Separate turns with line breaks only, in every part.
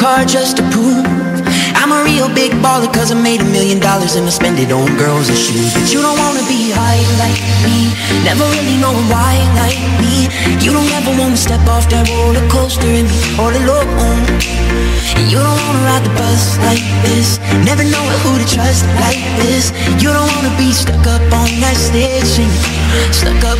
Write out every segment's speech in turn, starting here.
card just to prove I'm a real big baller cause I made a million dollars and I spend it on girls and shoes. But you don't wanna be high like me. Never really know why like me. You don't ever wanna step off that roller coaster and be all alone. And you don't wanna ride the bus like this. Never know who to trust like this. You don't wanna be stuck up on that stage singing Stuck up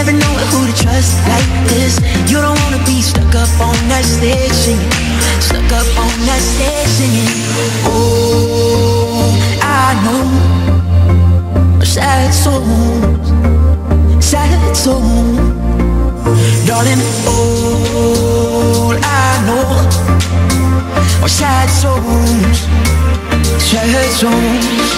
Never know who to trust like this. You don't wanna be stuck up on that stage singing. Stuck up on that stage singing. Oh, I know. Sad souls. Sad souls. Darling, all I know. Are sad souls. Sad souls